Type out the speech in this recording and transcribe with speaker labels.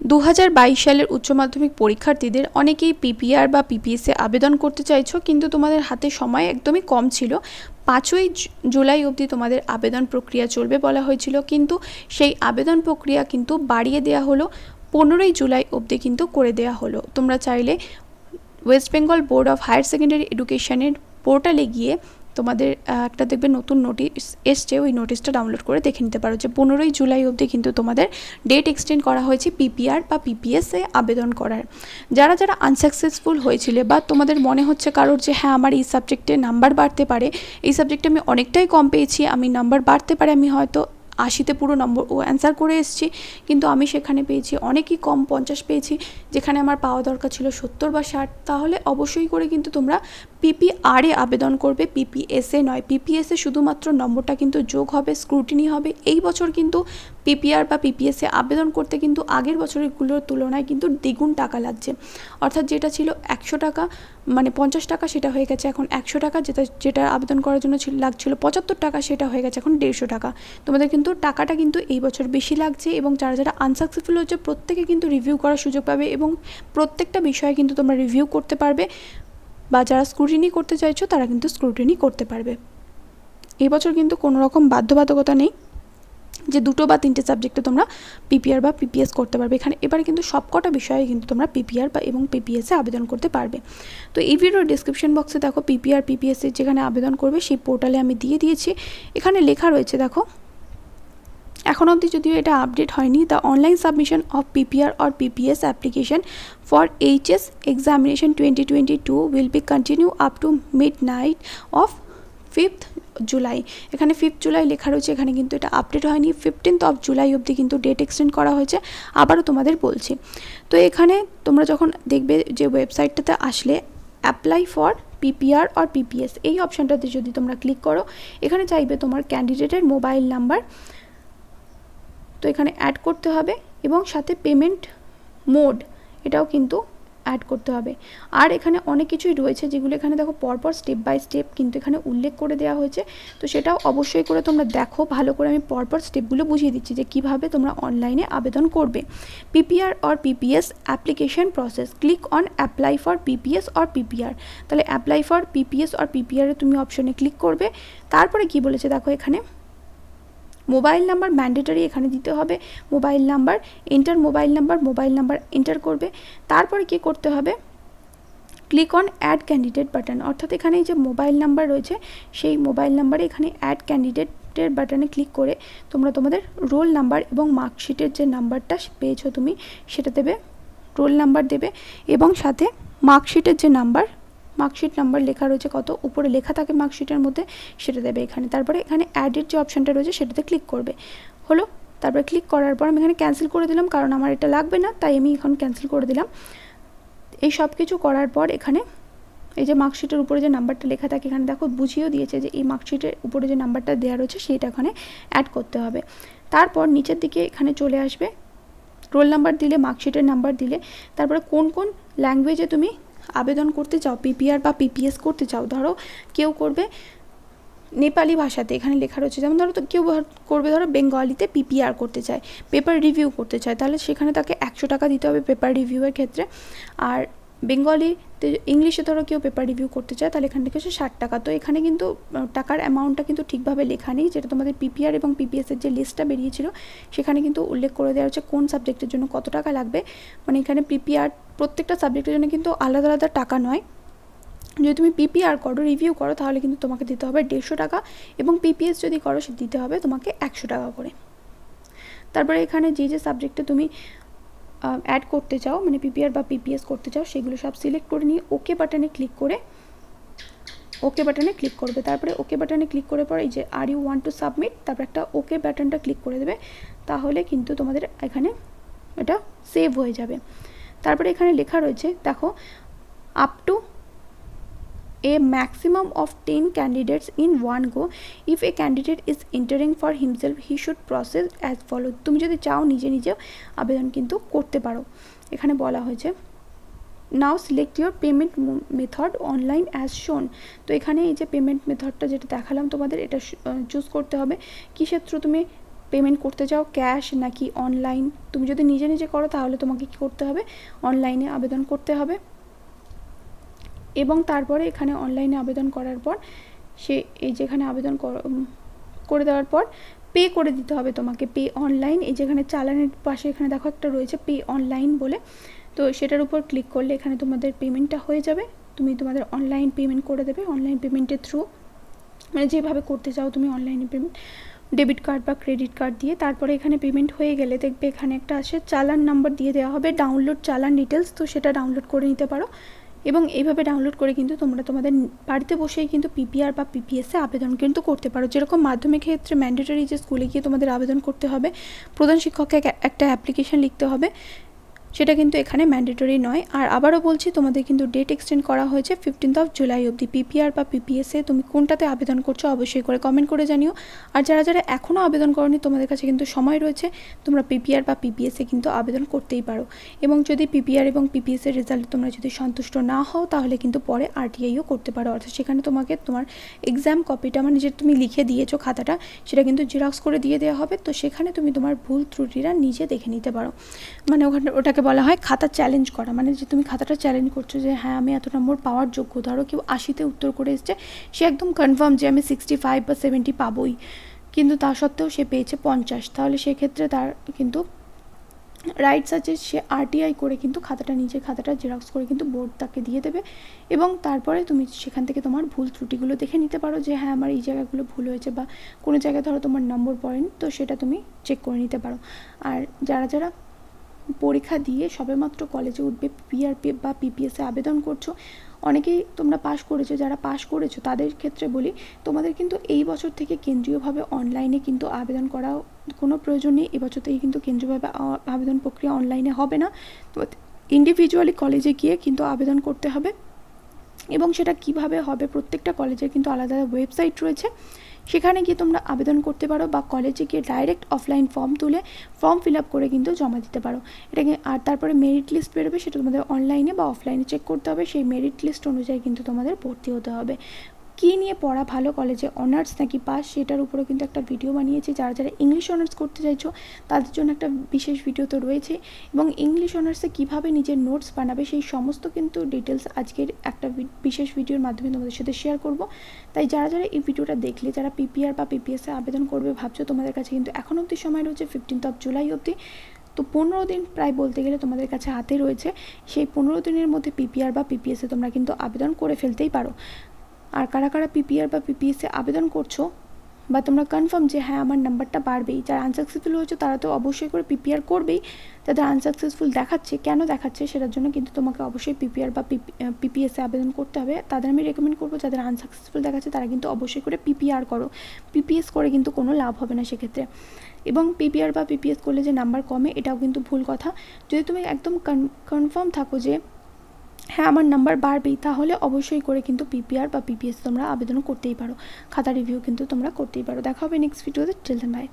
Speaker 1: দু হাজার বাইশ সালের উচ্চ মাধ্যমিক পরীক্ষার্থীদের অনেকেই পিপিআর বা পিপিএসে আবেদন করতে চাইছো, কিন্তু তোমাদের হাতে সময় একদমই কম ছিল। পাঁচই জুলাই অবধি তোমাদের আবেদন প্রক্রিয়া চলবে বলা হয়েছিল, কিন্তু সেই আবেদন প্রক্রিয়া কিন্তু বাড়িয়ে দেওয়া হলো, পনেরোই জুলাই অবধি কিন্তু করে দেওয়া হলো। তোমরা চাইলে West Bengal Board of Higher Secondary এডুকেশনের পোর্টালে গিয়ে তোমাদের একটা দেখবে নতুন নোটিশ এসছে, ওই নোটিশটা ডাউনলোড করে দেখে নিতে পারো যে পনেরোই জুলাই অবধি কিন্তু তোমাদের ডেট এক্সটেন্ড করা হয়েছে পিপিআর বা পিপিএসে আবেদন করার। যারা যারা আনসাকসেসফুল হয়েছিল বা তোমাদের মনে হচ্ছে কারোর যে হ্যাঁ আমার এই সাবজেক্টে নাম্বার বাড়তে পারে এই সাবজেক্টে আমি অনেকটাই কম পেয়েছি, আমি নাম্বার বাড়তে পারে, আমি হয়তো আশিতে পুরো নম্বর ও অ্যান্সার করে এসেছি, কিন্তু আমি সেখানে পেয়েছি অনেকই কম, পঞ্চাশ পেয়েছি, যেখানে আমার পাওয়া দরকার ছিল সত্তর বা ষাট, তাহলে অবশ্যই করে কিন্তু তোমরা পিপিআরে আবেদন করবে পিপিএসএ নয়। পিপিএসএ শুধুমাত্র নম্বরটা কিন্তু যোগ হবে স্ক্রুটিনি হবে। এই বছর কিন্তু পিপিআর বা পিপিএসএ আবেদন করতে কিন্তু আগের বছরগুলোর তুলনায় কিন্তু দ্বিগুণ টাকা লাগছে। অর্থাৎ যেটা ছিল একশো টাকা মানে পঞ্চাশ টাকা সেটা হয়ে গেছে। এখন একশো টাকা যেটা যেটা আবেদন করার জন্য লাগছিল পঁচাত্তর টাকা, সেটা হয়ে গেছে এখন দেড়শো টাকা। তোমাদের কিন্তু টাকাটা কিন্তু এই বছর বেশি লাগছে এবং যারা যারা আনসাকসেসফুল হচ্ছে, প্রত্যেকে কিন্তু রিভিউ করার সুযোগ পাবে এবং প্রত্যেকটা বিষয়ে কিন্তু তোমরা রিভিউ করতে পারবে। বা যারা স্ক্রুটিনি করতে চাইছো, তারা কিন্তু স্ক্রুটিনি করতে পারবে। এবছর কিন্তু কোনো রকম বাধ্যবাধকতা নেই যে দুটো বা তিনটে সাবজেক্টে তোমরা পিপিআর বা পিপিএস করতে পারবে। এখানে এবারে কিন্তু সবকটা বিষয়ে কিন্তু তোমরা পিপিআর বা এবং পিপিএসে আবেদন করতে পারবে। তো এই ভিডিওর ডিসক্রিপশন বক্সে দেখো পিপিআর পিপিএসের যেখানে আবেদন করবে, সেই পোর্টালে আমি দিয়ে দিয়েছি। এখানে লেখা রয়েছে, দেখো এখন অবধি যদিও এটা আপডেট হয়নি the online submission of PPR or PPS application for HS examination twenty twenty two will be continue up to midnight of fifth July এখানে ফিফথ জুলাই লেখা রয়েছে, এখানে কিন্তু এটা আপডেট হয়নি। ফিফটিন্থ অফ জুলাই অবধি কিন্তু ডেট এক্সটেন্ড করা হয়েছে। আবারও তোমাদের বলছি। তো এখানে তোমরা যখন দেখবে যে ওয়েবসাইটটাতে আসলে apply for PPR or PPS এই অপশানটাতে যদি তোমরা ক্লিক করো, এখানে চাইবে তোমার ক্যান্ডিডেটের মোবাইল নাম্বার তো এখানে অ্যাড করতে হবে এবং সাথে পেমেন্ট মোড এটাও কিন্তু অ্যাড করতে হবে। আর এখানে অনেক কিছুই রয়েছে যেগুলো এখানে দেখো পরপর স্টেপ বাই স্টেপ কিন্তু এখানে উল্লেখ করে দেওয়া হয়েছে। তো সেটাও অবশ্যই করে তোমরা দেখো, ভালো করে আমি পরপর স্টেপগুলো বুঝিয়ে দিচ্ছি যে কীভাবে তোমরা অনলাইনে আবেদন করবে। PPR or PPS application process click on apply for PPS or PPR তাহলে অ্যাপ্লাই ফর পিপিএস অর পিপিআরে তুমি অপশনে ক্লিক করবে। তারপরে কি বলেছে দেখো এখানে? মোবাইল নাম্বার ম্যান্ডেটারি এখানে দিতে হবে। Mobile number enter, mobile number mobile number enter করবে। তারপরে কি করতে হবে? Click on add candidate button. অর্থাৎ এখানে যে মোবাইল নাম্বার রয়েছে, সেই মোবাইল নাম্বারে এখানে অ্যাড ক্যান্ডিডেটের বাটনে ক্লিক করে তোমরা তোমাদের রোল নাম্বার এবং মার্কশিটের যে নাম্বারটা পেয়েছ তুমি, সেটা দেবে, রোল নাম্বার দেবে এবং সাথে মার্কশিটের যে নাম্বার মার্কশিট নাম্বার লেখা রয়েছে, কত উপরে লেখা থাকে মার্কশিটের মধ্যে, সেটা দেবে এখানে। তারপরে এখানে অ্যাডের যে অপশানটা রয়েছে, সেটাতে ক্লিক করবে। হলো? তারপরে ক্লিক করার পর আমি এখানে ক্যান্সেল করে দিলাম, কারণ আমার এটা লাগবে না, তাই আমি এখন ক্যান্সেল করে দিলাম। এই সব কিছু করার পর এখানে এই যে মার্কশিটের উপরে যে নাম্বারটা লেখা থাকে, এখানে দেখো বুঝিয়েও দিয়েছে যে এই মার্কশিটের উপরে যে নাম্বারটা দেওয়া রয়েছে, সেটা এখানে অ্যাড করতে হবে। তারপর নিচের দিকে এখানে চলে আসবে। রোল নাম্বার দিলে মার্কশিটের নাম্বার দিলে। তারপরে কোন কোন ল্যাঙ্গুয়েজে তুমি আবেদন করতে চাও পিপিআর বা পিপিএস করতে চাও, ধরো কেউ করবে নেপালি ভাষাতে, এখানে লেখা রয়েছে, যেমন ধরো তো কেউ করবে ধরো বেঙ্গলিতে পিপিআর করতে চায় পেপার রিভিউ করতে চায়, তাহলে সেখানে তাকে একশো টাকা দিতে হবে পেপার রিভিউয়ের ক্ষেত্রে। আর বেঙ্গলিতে ইংলিশে ধরো কেউ পেপার রিভিউ করতে চায়, তাহলে এখান থেকে হচ্ছে ষাট টাকা। তো এখানে কিন্তু টাকার অ্যামাউন্টটা কিন্তু ঠিকভাবে লেখা নেই, যেটা তোমাদের পিপিআর এবং পিপিএসের যে লিস্টটা বেরিয়েছিল, সেখানে কিন্তু উল্লেখ করে দেওয়া হচ্ছে কোন সাবজেক্টের জন্য কত টাকা লাগবে। মানে এখানে পিপিআর প্রত্যেকটা সাবজেক্টের জন্য কিন্তু আলাদা আলাদা টাকা নয়। যদি তুমি পিপিআর করো রিভিউ করো, তাহলে কিন্তু তোমাকে দিতে হবে দেড়শো টাকা এবং পিপিএস যদি করো, সে দিতে হবে তোমাকে একশো টাকা করে। তারপরে এখানে যে যে সাবজেক্টে তুমি অ্যাড করতে চাও মানে পিপিআর বা পিপিএস করতে চাও, সেগুলো সব সিলেক্ট করে নিয়ে ওকে বাটনে ক্লিক করে ওকে বাটনে ক্লিক করবে। তারপরে ওকে বাটনে ক্লিক করে পর এই যে are you want to submit তারপর একটা ওকে বাটনটা ক্লিক করে দেবে। তাহলে কিন্তু তোমাদের এখানে এটা সেভ হয়ে যাবে। তারপরে এখানে লেখা রয়েছে, দেখো up to a maximum of 10 candidates in one go. If a candidate is entering for himself, he should process as follow তুমি যদি চাও নিজে নিজে আবেদন কিন্তু করতে পারো। এখানে বলা হয়েছে now select your payment method online as shown তো এখানে এই যে পেমেন্ট মেথডটা যেটা দেখালাম তোমাদের, এটা চুজ করতে হবে। কিসের থ্রু তুমি পেমেন্ট করতে চাও ক্যাশ নাকি অনলাইন তুমি যদি নিজে নিজে করো তাহলে তোমাকে কী করতে হবে? অনলাইনে আবেদন করতে হবে। এবং তারপরে এখানে অনলাইনে আবেদন করার পর সে, এই যেখানে আবেদন করে দেওয়ার পর পে করে দিতে হবে তোমাকে। পে অনলাইন এই যেখানে চালানের পাশে এখানে দেখো একটা রয়েছে পে অনলাইন বলে। তো সেটার উপর ক্লিক করলে এখানে তোমাদের পেমেন্টটা হয়ে যাবে। তুমি তোমাদের অনলাইন পেমেন্ট করে দেবে অনলাইন পেমেন্টের থ্রু মানে যেভাবে করতে চাও তুমি অনলাইনে পেমেন্ট ডেবিট কার্ড বা ক্রেডিট কার্ড দিয়ে তারপরে এখানে পেমেন্ট হয়ে গেলে দেখবে এখানে একটা আসে চালান নাম্বার দিয়ে দেওয়া হবে। ডাউনলোড চালান ডিটেলস তো সেটা ডাউনলোড করে নিতে পারো। এবং এইভাবে ডাউনলোড করে কিন্তু তোমরা তোমাদের বাড়িতে বসেই কিন্তু পিপিআর বা পিপিএসে আবেদন কিন্তু করতে পারো। যেরকম মাধ্যমিক ক্ষেত্রে ম্যান্ডেটরি যে স্কুলে গিয়ে তোমাদের আবেদন করতে হবে, প্রধান শিক্ষককে একটা অ্যাপ্লিকেশান লিখতে হবে। সেটা কিন্তু এখানে ম্যান্ডেটরি নয়। আর আবারও বলছি, তোমাদের কিন্তু ডেট এক্সটেন্ড করা হয়েছে ফিফটিন্থ অফ জুলাই অবধি। পিপিআর বা পিপিএসে তুমি কোনটাতে আবেদন করছ অবশ্যই করে কমেন্ট করে জানিও। আর যারা যারা এখনও আবেদন করনি, তোমাদের কাছে কিন্তু সময় রয়েছে। তোমরা পিপিআর বা পিপিএসে কিন্তু আবেদন করতেই পারো। এবং যদি পিপিআর এবং পিপিএসের রেজাল্ট তোমরা যদি সন্তুষ্ট না হও, তাহলে কিন্তু পরে আরটিআইও করতে পারো। অর্থাৎ সেখানে তোমাকে তোমার এক্সাম কপিটা মানে যে তুমি লিখে দিয়েছ খাতাটা, সেটা কিন্তু জেরক্স করে দিয়ে দেওয়া হবে। তো সেখানে তুমি তোমার ভুল ত্রুটিরা নিজে দেখে নিতে পারো। মানে ওখানে, ওটাকে যেটাকে বলা হয় খাতা চ্যালেঞ্জ করা। মানে যে তুমি খাতাটা চ্যালেঞ্জ করছ যে হ্যাঁ আমি এত নম্বর পাওয়ার যোগ্য। ধরো কেউ আশিতে উত্তর করে এসছে, সে একদম কনফার্ম যে, আমি সিক্সটি ফাইভ বা সেভেন্টি পাবোই। কিন্তু তা সত্ত্বেও সে পেয়েছে পঞ্চাশ। তাহলে সেক্ষেত্রে তার কিন্তু রাইটস আছে, সে আরটিআই করে কিন্তু খাতাটা, নিজের খাতাটা জেরক্স করে কিন্তু বোর্ড তাকে দিয়ে দেবে। এবং তারপরে তুমি সেখান থেকে তোমার ভুল ত্রুটিগুলো দেখে নিতে পারো যে হ্যাঁ আমার এই জায়গাগুলো ভুল হয়েছে বা কোনো জায়গায় ধরো তোমার নম্বর পড়েনি। তো সেটা তুমি চেক করে নিতে পারো। আর যারা যারা পরীক্ষা দিয়ে সবেমাত্র কলেজে উঠবে পিআরপি বা পিপিএসে আবেদন করছ। অনেকেই তোমরা পাশ করেছ, যারা পাশ করেছ, তাদের ক্ষেত্রে বলি, তোমাদের কিন্তু এই বছর থেকে কেন্দ্রীয়ভাবে অনলাইনে কিন্তু আবেদন করা কোনো প্রয়োজন নেই। এবছর থেকে কিন্তু কেন্দ্রীয়ভাবে আবেদন প্রক্রিয়া অনলাইনে হবে না। তো ইন্ডিভিজুয়ালি কলেজে গিয়ে কিন্তু আবেদন করতে হবে। এবং সেটা কীভাবে হবে প্রত্যেকটা কলেজের কিন্তু আলাদা আলাদা ওয়েবসাইট রয়েছে। সেখানে গিয়ে তোমরা আবেদন করতে পারো বা কলেজে গিয়ে ডাইরেক্ট অফলাইন ফর্ম তুলে ফর্ম ফিল আপ করে কিন্তু জমা দিতে পারো। এটাকে আর তারপরে মেরিট লিস্ট বেরোবে সেটা তোমাদের অনলাইনে বা অফলাইনে চেক করতে হবে। সেই মেরিট লিস্ট অনুযায়ী কিন্তু তোমাদের ভর্তি হতে হবে। কী নিয়ে পড়া ভালো কলেজে অনার্স নাকি পাস সেটার উপরে কিন্তু একটা ভিডিও বানিয়েছি। যারা যারা ইংলিশ অনার্স করতে চাইছো, তাদের জন্য একটা বিশেষ ভিডিও তো রয়েছে। এবং ইংলিশ অনার্সে কীভাবে নিজের নোটস বানাবে, সেই সমস্ত কিন্তু ডিটেলস আজকের একটা বিশেষ ভিডিওর মাধ্যমে তোমাদের সাথে শেয়ার করব। তাই যারা যারা এই ভিডিওটা দেখলে, যারা পিপিআর বা পিপিএসে আবেদন করবে, ভাবছ তোমাদের কাছে কিন্তু এখন অবধি সময় রয়েছে ফিফটিন্থ অফ জুলাই অবধি। তো পনেরো দিন প্রায় বলতে গেলে তোমাদের কাছে হাতে রয়েছে। সেই পনেরো দিনের মধ্যে পিপিআর বা পিপিএসে তোমরা কিন্তু আবেদন করে ফেলতেই পারো। আর কারা কারা পিপিআর বা পিপিএসে আবেদন করছ বা তোমরা কনফার্ম যে হ্যাঁ আমার নাম্বারটা বাড়বেই। যারা আনসাকসেসফুল হয়েছে, তারা তো অবশ্যই করে পিপিআর করবেই। যাদের আনসাকসেসফুল দেখাচ্ছে, কেন দেখাচ্ছে সেটার জন্য কিন্তু তোমাকে অবশ্যই পিপিআর বা পিপিএসে আবেদন করতে হবে। তাদের আমি রেকমেন্ড করব, যাদের আনসাকসেসফুল দেখাচ্ছে, তারা কিন্তু অবশ্যই করে পিপিআর করো। পিপিএস করে কিন্তু কোনো লাভ হবে না সেক্ষেত্রে। এবং পিপিআর বা পিপিএস করলে যে নাম্বার কমে, এটাও কিন্তু ভুল কথা। যদি তুমি একদম কনফার্ম থাকো যে হ্যাঁ আমার নাম্বার বাড়বেই। তাহলে অবশ্যই করে কিন্তু পিপিআর বা পিপিএস তোমরা আবেদন করতেই পারো। খাতা রিভিউ কিন্তু তোমরা করতেই পারো। দেখা হবে নেক্সট ভিডিওতে টেল বাই